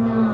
No.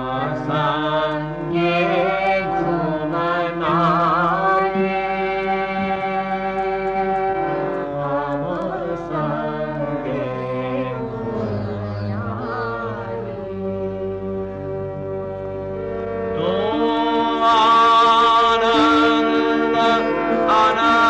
阿三耶苦难那边，阿波三耶苦难呀里，多阿那那阿那。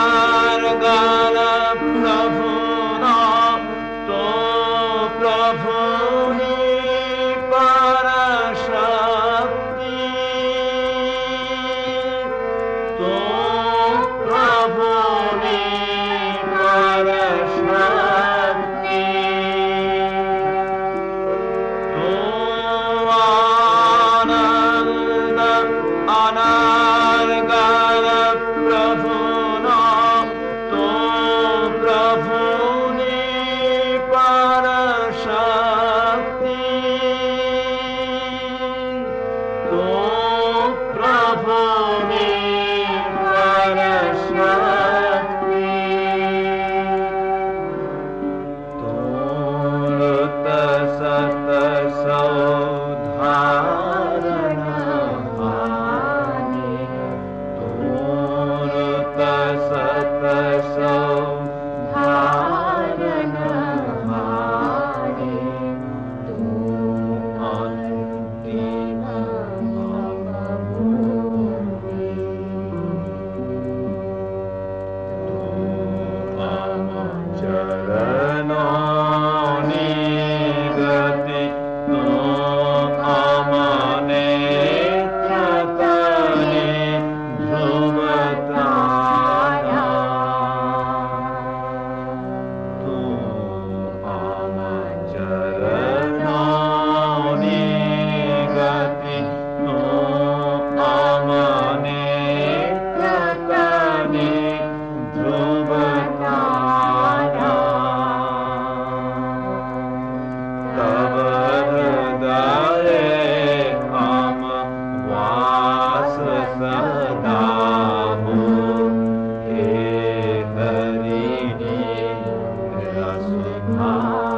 Ah.